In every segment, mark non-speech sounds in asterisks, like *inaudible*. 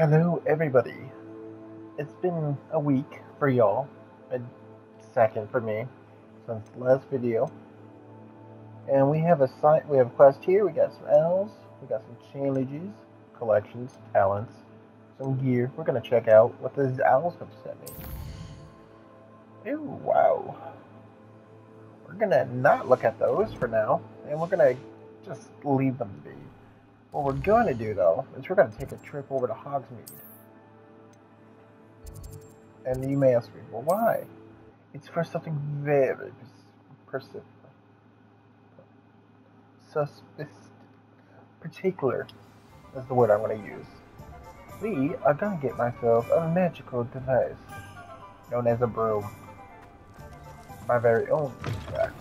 Hello, everybody. It's been a week for y'all, a second for me, since the last video. And we have a site, we have a quest here. We got some elves, we got some challenges, collections, talents, some gear. We're gonna check out what these owls have sent me. Ooh, wow. We're gonna not look at those for now, and we're gonna just leave them be. What we're going to do, though, is we're going to take a trip over to Hogsmeade. And you may ask me, well, why? It's for something very persistent. Suspicious. Particular is the word I'm to use. We are to get myself a magical device known as a broom. My very own, in fact.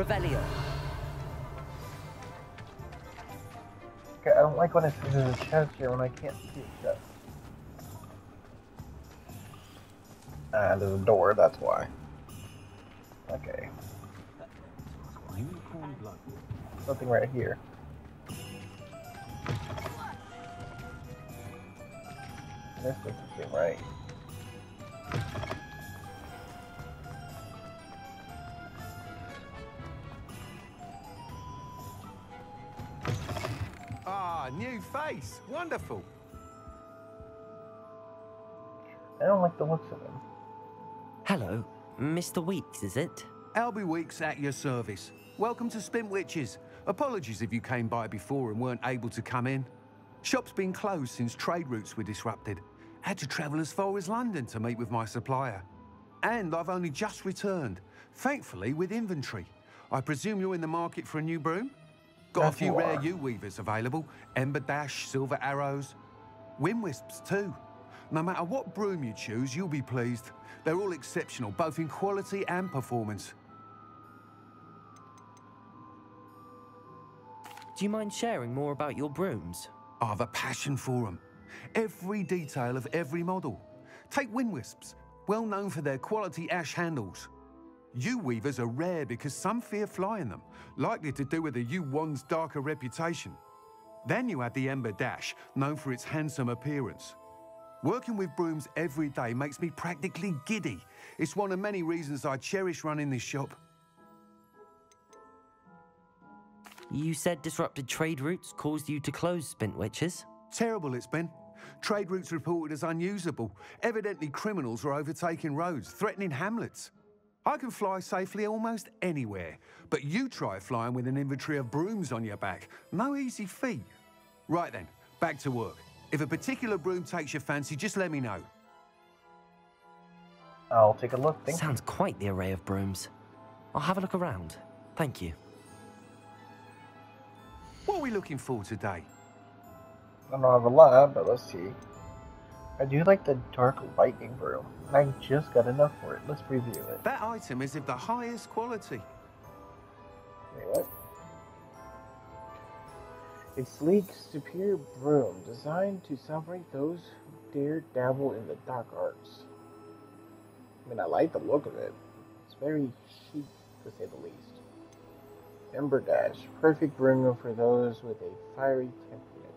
Revelio. Okay, I don't like when it says there's a chest here when I can't see a chest. Ah, there's a door, that's why. Okay. Something right here. This doesn't seem right. New face. Wonderful. I don't like the looks of him. Hello, Mr. Weeks, is it? Albie Weeks at your service. Welcome to Spintwitches. Apologies if you came by before and weren't able to come in. Shop's been closed since trade routes were disrupted. Had to travel as far as London to meet with my supplier. And I've only just returned, thankfully with inventory. I presume you're in the market for a new broom? Got a few rare Yew Weavers available. Ember Dash, Silver Arrows. Wind Wisps too. No matter what broom you choose, you'll be pleased. They're all exceptional, both in quality and performance. Do you mind sharing more about your brooms? I have a passion for them. Every detail of every model. Take Wind Wisps, well known for their quality ash handles. Yew Weavers are rare because some fear flying them, likely to do with the yew wand's darker reputation. Then you have the Ember Dash, known for its handsome appearance. Working with brooms every day makes me practically giddy. It's one of many reasons I cherish running this shop. You said disrupted trade routes caused you to close Spintwitches? Terrible it's been. Trade routes reported as unusable. Evidently, criminals are overtaking roads, threatening hamlets. I can fly safely almost anywhere, but you try flying with an inventory of brooms on your back. No easy feat. Right then, back to work. If a particular broom takes your fancy, just let me know. I'll take a look. Thank you. Sounds quite the array of brooms. I'll have a look around. Thank you. What are we looking for today? I don't have a lot, but let's see. I do like the dark lightning broom, and I just got enough for it. Let's review it. That item is of the highest quality. Wait, what? A sleek, superior broom designed to celebrate those who dare dabble in the dark arts. I mean, I like the look of it. It's very chic, to say the least. Ember Dash, perfect broom for those with a fiery temperament.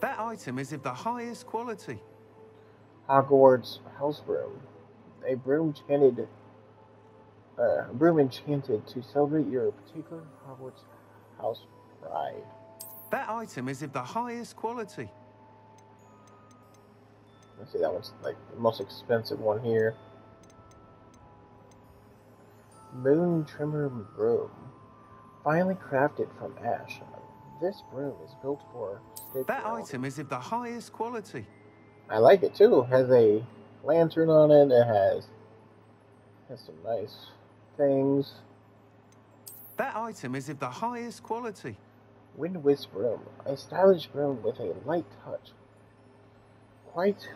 That item is of the highest quality. Hogwarts House Broom, a broom enchanted, uh, a broom enchanted to celebrate your particular Hogwarts house pride. That item is of the highest quality. Let's see, that one's like the most expensive one here. Moon Trimmer Broom. Finely crafted from ash. This broom is built for That item is of the highest quality. I like it too. It has a lantern on it. It has has some nice things. That item is of the highest quality. Wind Wisp Broom. A stylish broom with a light touch. Quite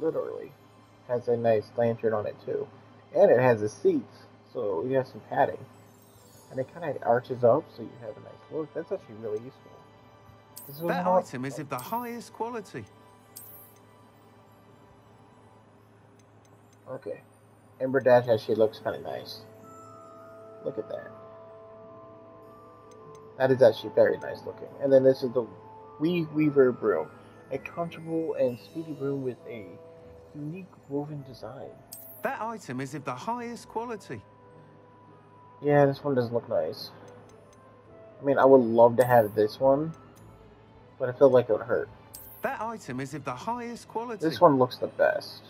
literally. Has a nice lantern on it too. And it has a seat, so you have some padding. And it kind of arches up, so you have a nice look. That's actually really useful. That item is of the highest quality. Okay. Ember Dash actually looks kind of nice. Look at that. That is actually very nice looking. And then this is the Wee Weaver broom. A comfortable and speedy broom with a unique woven design. That item is of the highest quality. Yeah, this one doesn't look nice. I mean, I would love to have this one, but I feel like it would hurt. That item is of the highest quality. This one looks the best.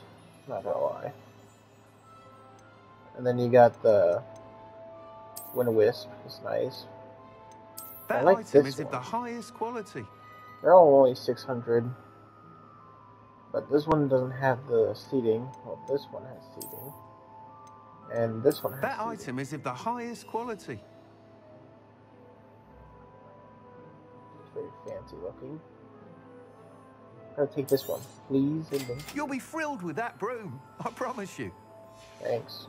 Not gonna lie. And then you got the Wind Wisp. It's nice. That like item this is of one. the highest quality. They're all only 600. But this one doesn't have the seating. Well, this one has seating. And this one has That seating. item is of the highest quality. It's very fancy looking. I'll take this one, please. You'll be thrilled with that broom, I promise you. thanks.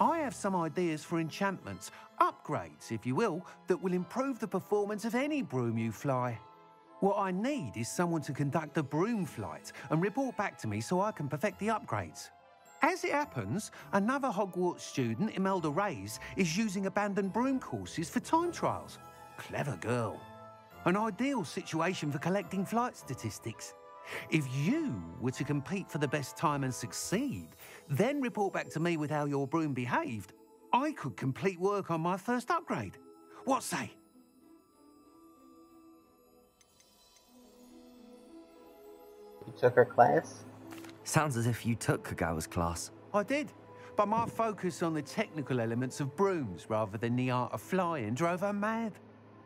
I have some ideas for enchantments, upgrades, if you will, that will improve the performance of any broom you fly. What I need is someone to conduct a broom flight and report back to me so I can perfect the upgrades. As it happens, another Hogwarts student, Imelda Reyes, is using abandoned broom courses for time trials. Clever girl. An ideal situation for collecting flight statistics. If you were to compete for the best time and succeed, then report back to me with how your broom behaved, I could complete work on my first upgrade. What say? You took her class? Sounds as if you took Kogawa's class. I did, but my focus on the technical elements of brooms rather than the art of flying drove her mad.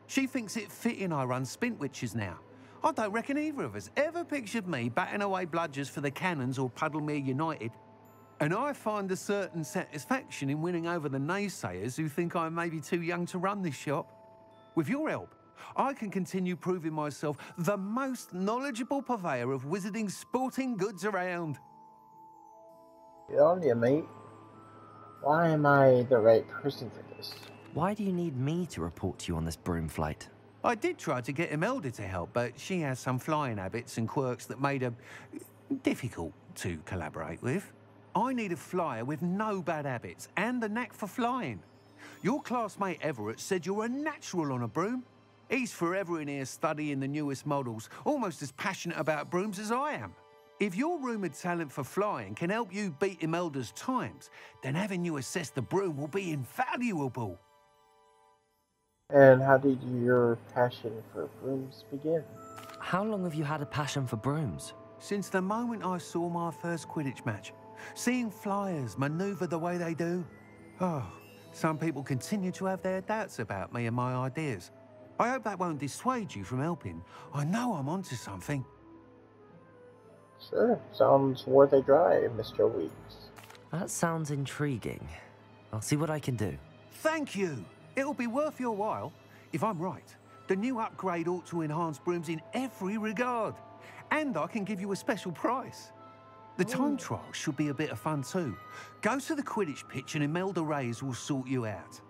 She thinks it fitting I run Spintwitches now. I don't reckon either of us ever pictured me batting away bludgers for the Cannons or Puddlemere United. And I find a certain satisfaction in winning over the naysayers who think I may be too young to run this shop. With your help, I can continue proving myself the most knowledgeable purveyor of wizarding sporting goods around. Get on you, mate. Why am I the right person for this? Why do you need me to report to you on this broom flight? I did try to get Imelda to help, but she has some flying habits and quirks that made her difficult to collaborate with. I need a flyer with no bad habits and a knack for flying. Your classmate Everett said you're a natural on a broom. He's forever in here studying the newest models, almost as passionate about brooms as I am. If your rumoured talent for flying can help you beat Imelda's times, then having you assess the broom will be invaluable. And how did your passion for brooms begin? How long have you had a passion for brooms? Since the moment I saw my first Quidditch match, seeing flyers maneuver the way they do. Oh, some people continue to have their doubts about me and my ideas. I hope that won't dissuade you from helping. I know I'm onto something. Sure, sounds worth a try, Mr. Weeks. That sounds intriguing. I'll see what I can do. Thank you. It'll be worth your while. If I'm right, the new upgrade ought to enhance brooms in every regard. And I can give you a special price. The time trial should be a bit of fun too. Go to the Quidditch pitch and Imelda Reyes will sort you out.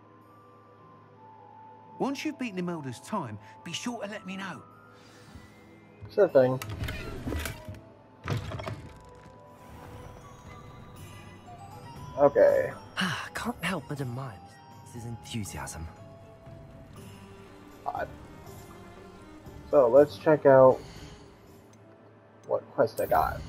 Once you've beaten Imelda's time, be sure to let me know. Sure thing. Okay, Ah, *sighs* Can't help but admire his enthusiasm. odd. So let's check out what quest I got.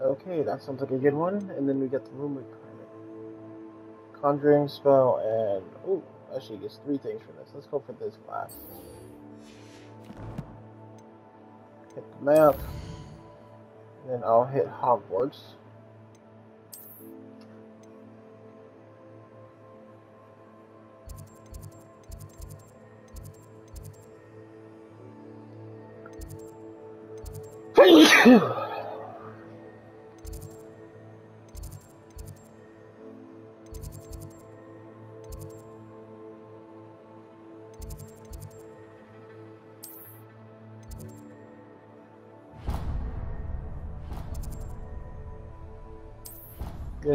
Okay, that sounds like a good one. And then we got the room requirement. Conjuring spell and oh, actually gets three things from this. Let's go for this class. Map. And then I'll hit Hogwarts. *coughs* *coughs* *coughs*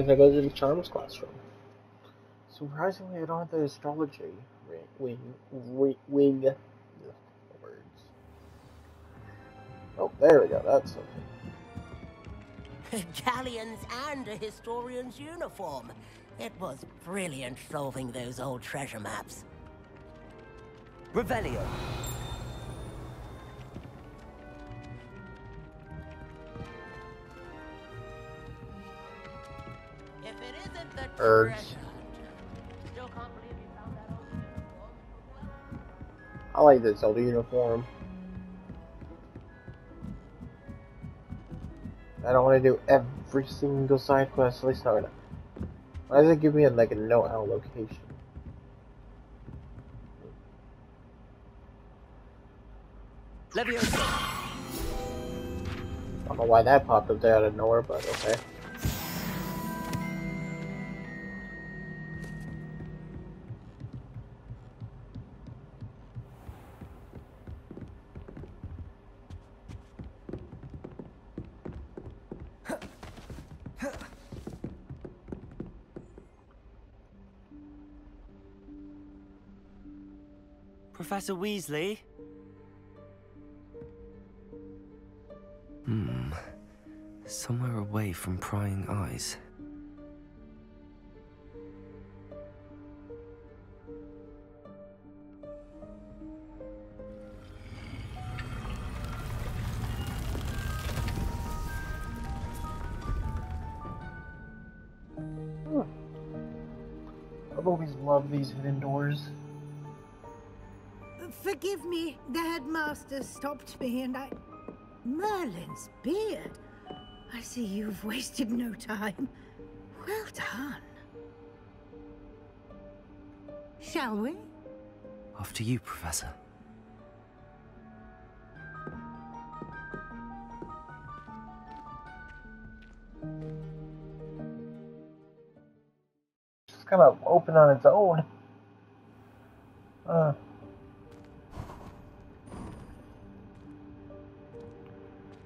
Then I go to the charms classroom. Surprisingly, I don't have the astrology wing. Wing. wing words. Oh, there we go. That's something. Galleons and a historian's uniform. It was brilliant solving those old treasure maps. Revelio. Ergs. I like this old uniform. I don't want to do every single side quest, at least not enough. Why does it give me a, like a no out location? Leviosa. I don't know why that popped up there out of nowhere, but okay. Professor Weasley? Hmm. Somewhere away from prying eyes. Me, the headmaster stopped me and I... Merlin's beard. I see you've wasted no time. Well done. Shall we? After you, Professor. Just kind of open on its own.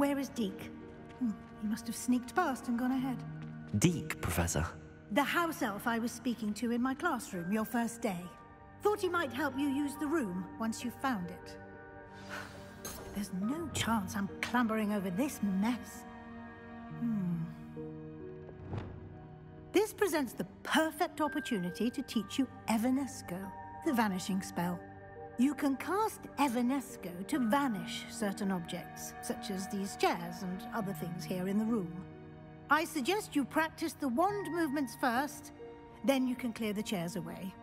where is Deek? Hmm, he must have sneaked past and gone ahead. Deek, Professor? The house elf I was speaking to in my classroom your first day. Thought he might help you use the room once you found it. There's no chance I'm clambering over this mess. Hmm. This presents the perfect opportunity to teach you Evanesco, the vanishing spell. You can cast Evanesco to vanish certain objects, such as these chairs and other things here in the room. I suggest you practice the wand movements first, then you can clear the chairs away.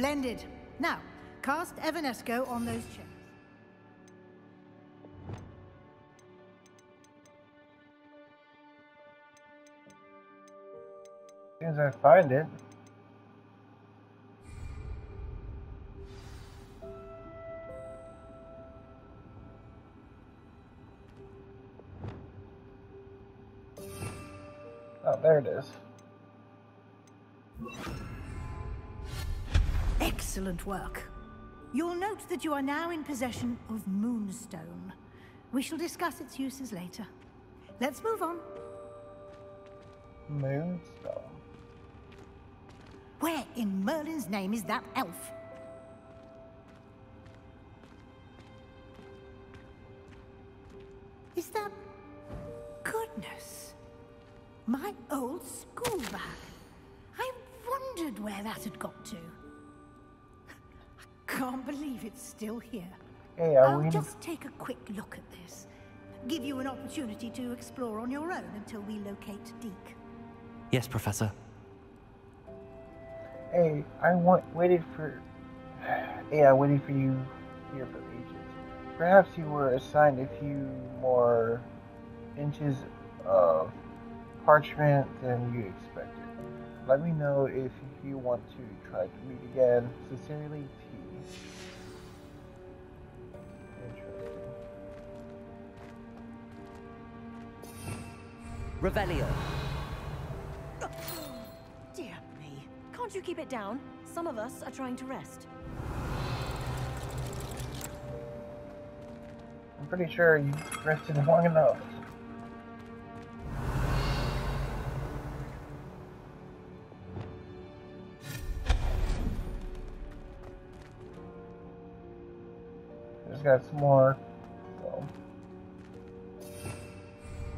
Splendid. Now, cast Evanesco on those chairs. As I find it. Oh, there it is. Excellent work. You'll note that you are now in possession of Moonstone. We shall discuss its uses later. Let's move on. Moonstone. Where in Merlin's name is that elf? Is that... Goodness. My old school bag. I wondered where that had got to. I can't believe it's still here. Hey, I'll we just take a quick look at this. Give you an opportunity to explore on your own until we locate Deek. Yes, Professor. Hey, I want waited for. Hey, I waited for you here for ages. Perhaps you were assigned a few more inches of parchment than you expected. Let me know if you want to try to meet again. Sincerely, T. Interesting. Revelio. Dear me. Can't you keep it down? Some of us are trying to rest. I'm pretty sure you rested long enough. Got some more. So,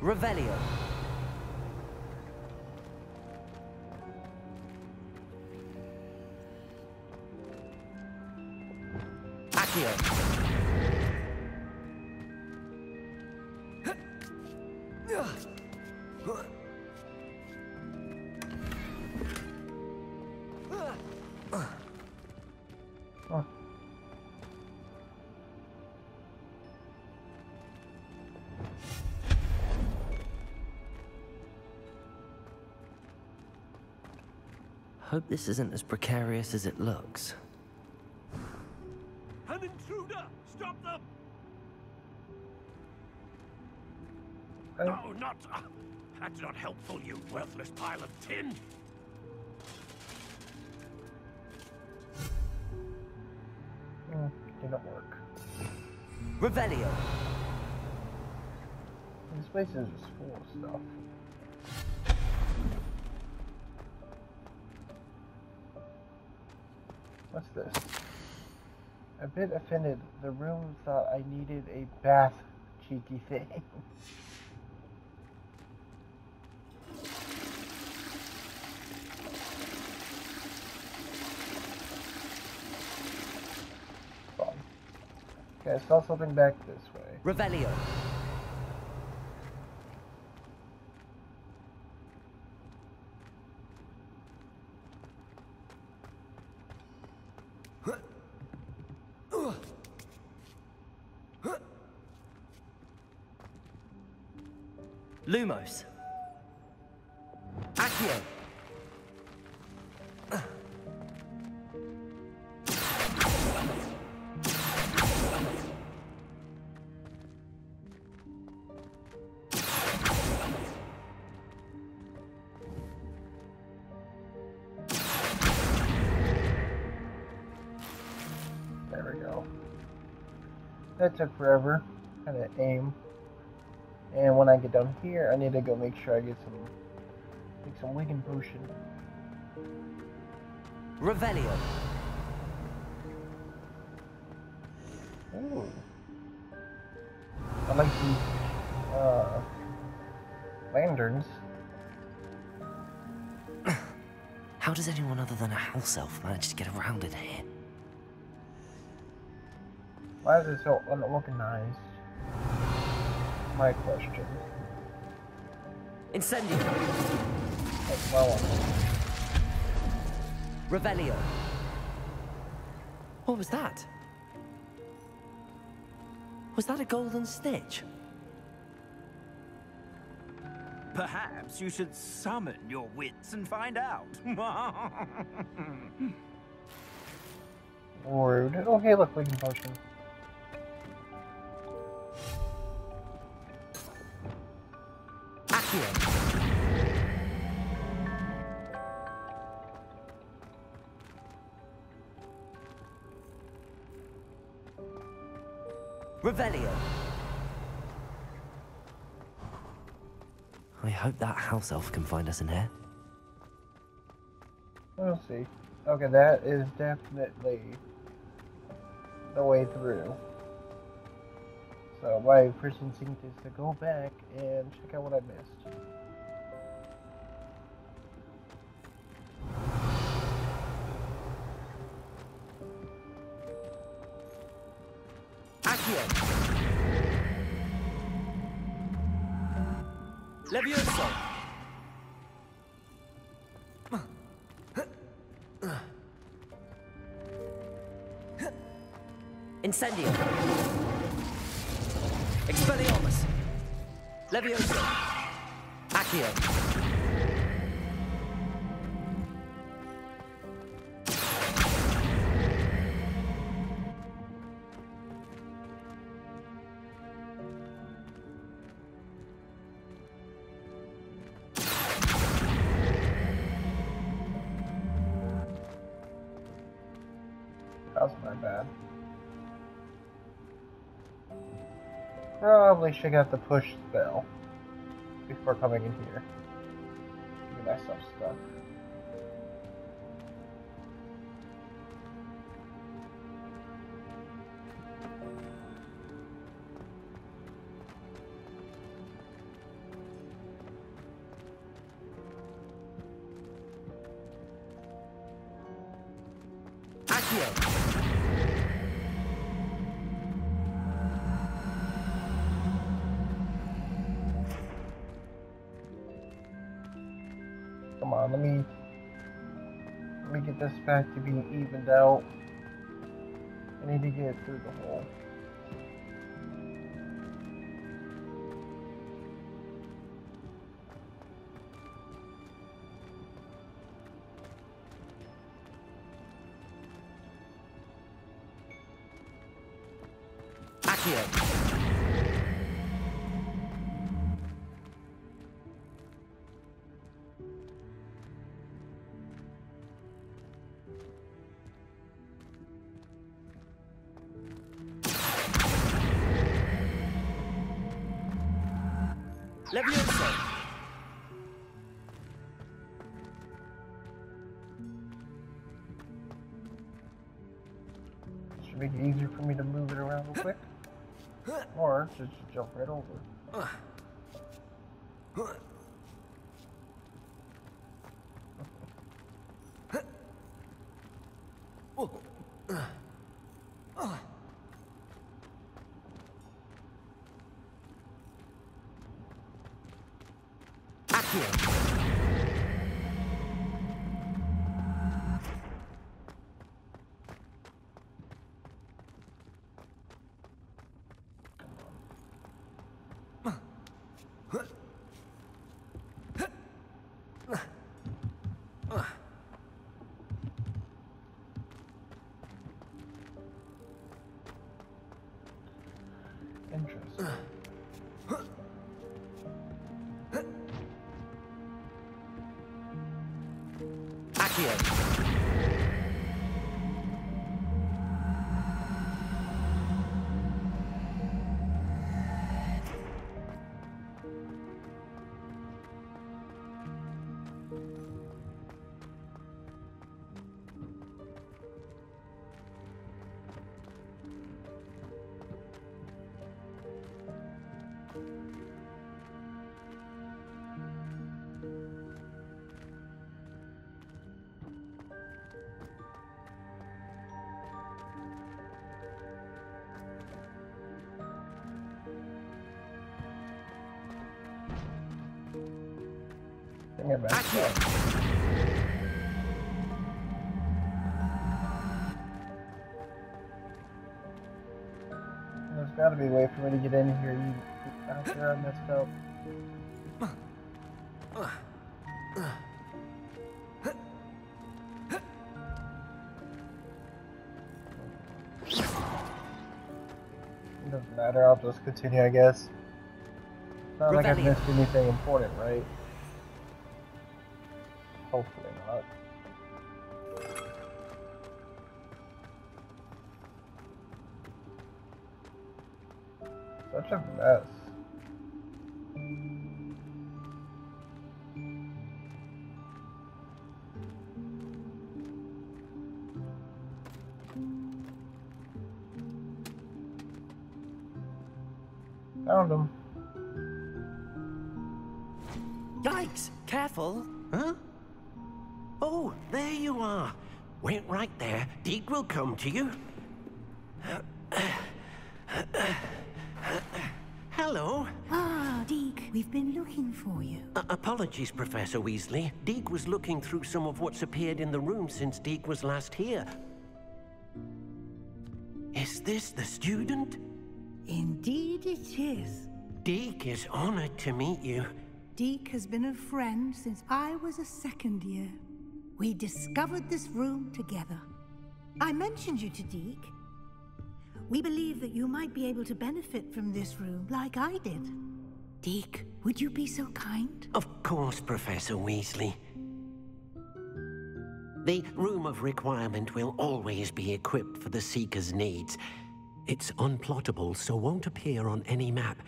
Revelio. This isn't as precarious as it looks. An intruder! Stop them! I- No, not. Uh, that's not helpful, you worthless pile of tin! Mm, didn't work. Revelio. This place is just full of stuff. What's this? A bit offended. The room thought I needed a bath, cheeky thing. *laughs* Okay, I saw something back this way. Revelio. Lumos. Accio. There we go. That took forever. Had to aim. And when I get down here, I need to go make sure I get some, make some Wigan potion. Revelio. Ooh. I like these uh, lanterns. How does anyone other than a house elf manage to get around in here? Why is it so unorganized? My question. Incendio. That's my one. Revelio. What was that? Was that a golden snitch? Perhaps you should summon your wits and find out. *laughs* Rude. Okay, look, Wigan potion. Accio. Revelio. I hope that house elf can find us in here. We'll see. Okay, that is definitely the way through. So my first instinct is to go back and check out what I missed. Probably should have the push spell before coming in here. Get myself stuck. Evened out. I need to get it through the hole. Accio. Just jump right over. Accio. There's gotta be a way for me to get in here. You, out there, I messed up. It doesn't matter, I'll just continue, I guess. It's not like I've missed anything important, right? Hopefully not. Such a mess. To you. Hello. Ah, Deek, we've been looking for you. Uh, apologies, Professor Weasley. Deek was looking through some of what's appeared in the room since Deek was last here. Is this the student? Indeed it is. Deek is honored to meet you. Deek has been a friend since I was a second year. We discovered this room together. I mentioned you to Deek. We believe that you might be able to benefit from this room like I did. Deek, would you be so kind? Of course, Professor Weasley. The Room of Requirement will always be equipped for the Seeker's needs. It's unplottable, so won't appear on any map.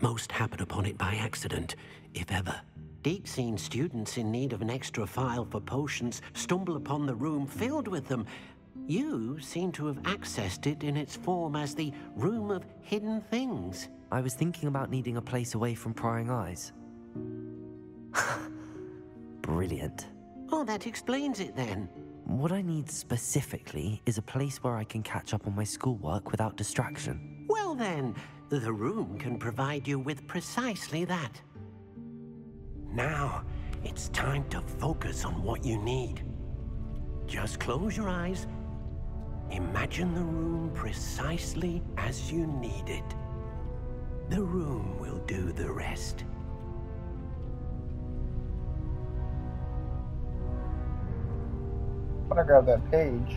Most happen upon it by accident, if ever. Deep seen students in need of an extra file for potions stumble upon the room filled with them. You seem to have accessed it in its form as the Room of Hidden Things. I was thinking about needing a place away from prying eyes. *laughs* Brilliant. Oh, that explains it then. What I need specifically is a place where I can catch up on my schoolwork without distraction. Well then, the room can provide you with precisely that. Now, it's time to focus on what you need. Just close your eyes. Imagine the room precisely as you need it. The room will do the rest. I'm gonna grab that page.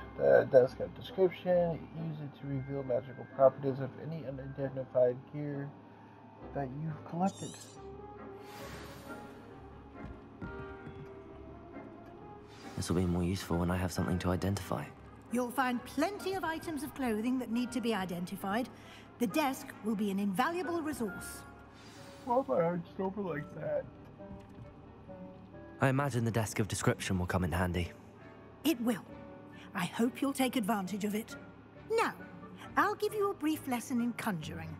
the desk of description. Use it to reveal magical properties of any unidentified gear that you've collected. This will be more useful when I have something to identify. You'll find plenty of items of clothing that need to be identified. The desk will be an invaluable resource. Why my heart over like that? I imagine the desk of description will come in handy. It will. I hope you'll take advantage of it. Now, I'll give you a brief lesson in conjuring.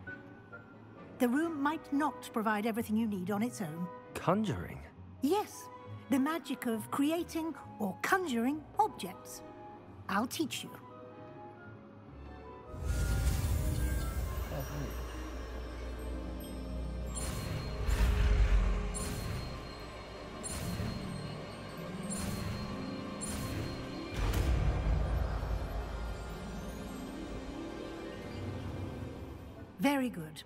The room might not provide everything you need on its own. Conjuring? Yes, the magic of creating or conjuring objects. I'll teach you. Very good.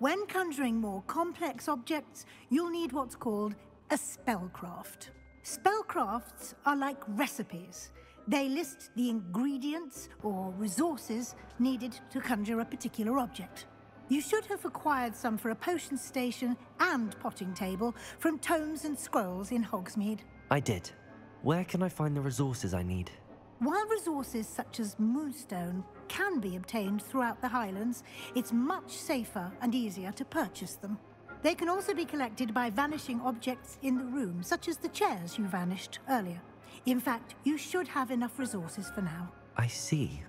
When conjuring more complex objects, you'll need what's called a spellcraft. Spellcrafts are like recipes. They list the ingredients or resources needed to conjure a particular object. You should have acquired some for a potion station and potting table from tomes and scrolls in Hogsmeade. I did. Where can I find the resources I need? While resources such as Moonstone can be obtained throughout the Highlands, it's much safer and easier to purchase them. They can also be collected by vanishing objects in the room, such as the chairs you vanished earlier. In fact, you should have enough resources for now. I see.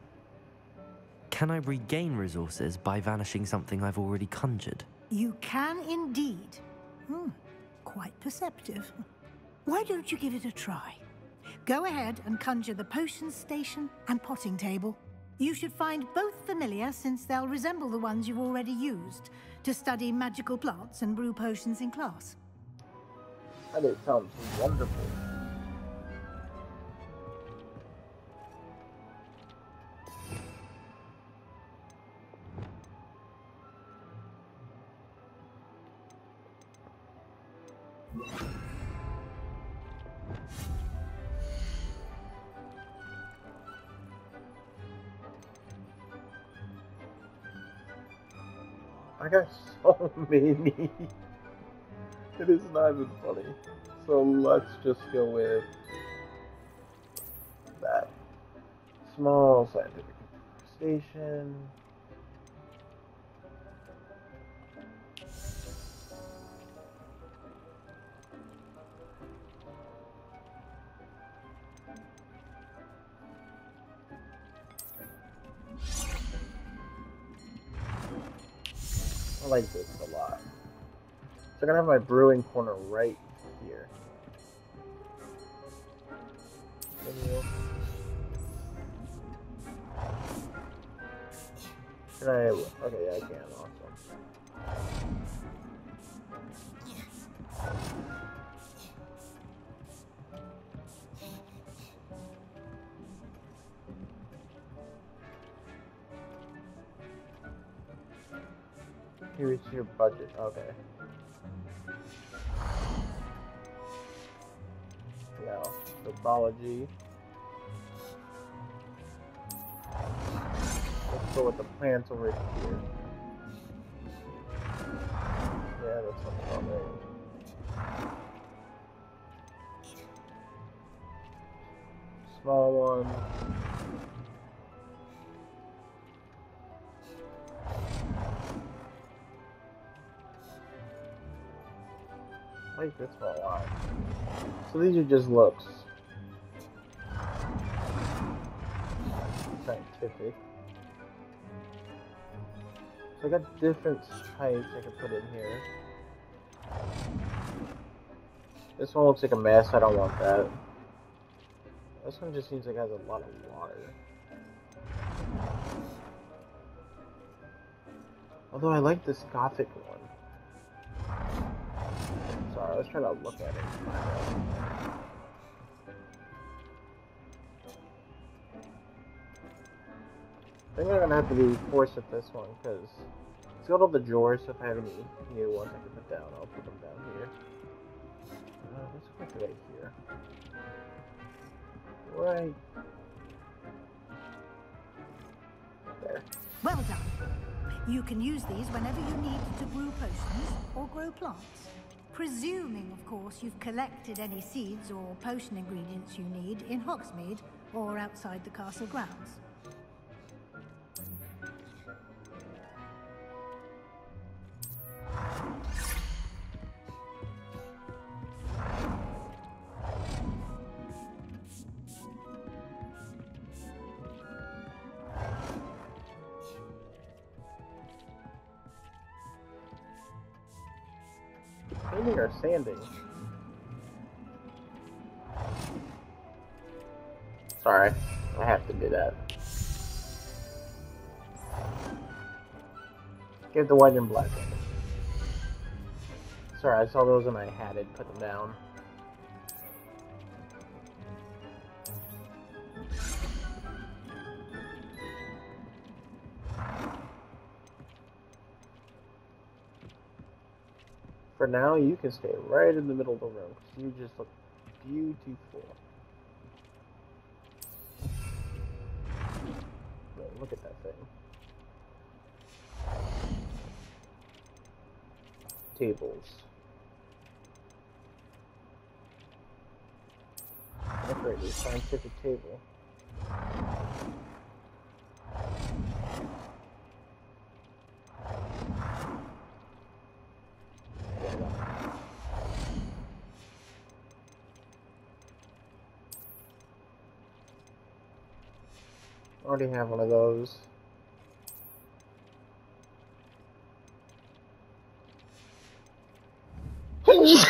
Can I regain resources by vanishing something I've already conjured? You can indeed. Hmm, quite perceptive. *laughs* Why don't you give it a try? Go ahead and conjure the potion station and potting table. You should find both familiar since they'll resemble the ones you've already used to study magical plants and brew potions in class. That it sounds wonderful. Many. *laughs* It is not even funny. So let's just go with that. Small scientific station. I like this. So I'm gonna have my brewing corner right here. Can I? Okay, yeah, I can. Awesome. Here's your budget. Okay. Mythology. Let's go with the plants over here. Yeah, that's something already. Small one. Like this one a lot. So these are just looks. Scientific. So I got different types I can put in here. This one looks like a mess, I don't want that. This one just seems like it has a lot of water. Although I like this gothic one. Sorry, I was trying to look at it. I think I'm gonna have to be forced with this one because it's got all the drawers. So if I have any new ones I can put down, I'll put them down here. Uh, let's put it right here. Right there. Well done. You can use these whenever you need to brew potions or grow plants. Presuming, of course, you've collected any seeds or potion ingredients you need in Hogsmeade or outside the castle grounds. Painting or sanding? Sorry, I have to do that. Give the white and black. Sorry, I saw those and I had it. Put them down. For now, you can stay right in the middle of the room you just look beautiful. Look at that thing. Tables. Decorated scientific table. Already have one of those.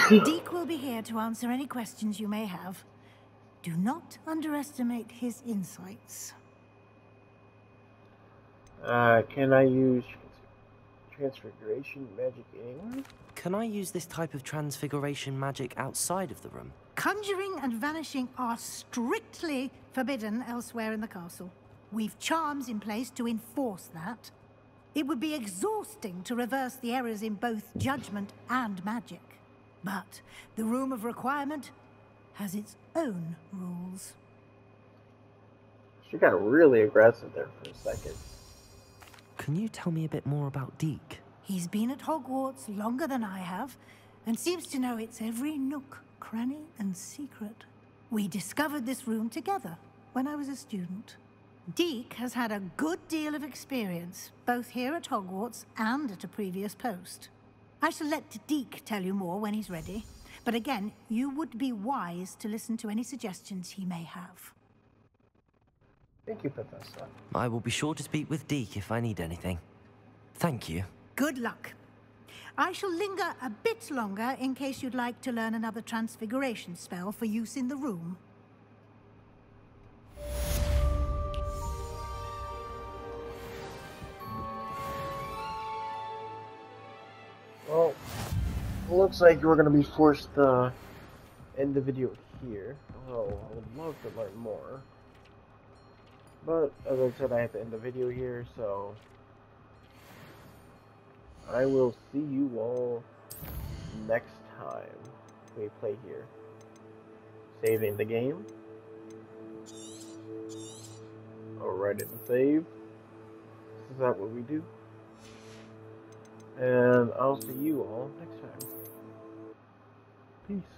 Deek will be here to answer any questions you may have. Do not underestimate his insights. Uh, can I use transfiguration magic anywhere? Can I use this type of transfiguration magic outside of the room? Conjuring and vanishing are strictly forbidden elsewhere in the castle. We've charms in place to enforce that. It would be exhausting to reverse the errors in both judgment and magic. But the Room of Requirement has its own rules. She got really aggressive there for a second. Can you tell me a bit more about Deek? He's been at Hogwarts longer than I have, and seems to know its every nook, cranny, and secret. We discovered this room together when I was a student. Deek has had a good deal of experience, both here at Hogwarts and at a previous post. I shall let Deek tell you more when he's ready, but again, you would be wise to listen to any suggestions he may have. Thank you, Professor. I will be sure to speak with Deek if I need anything. Thank you. Good luck. I shall linger a bit longer in case you'd like to learn another transfiguration spell for use in the room. Looks like we're to be forced to end the video here. Although I would love to learn more. But, as I said, I have to end the video here, so... I will see you all next time we play here. Saving the game. Alright, the save. Is that what we do. And I'll see you all next time. Peace.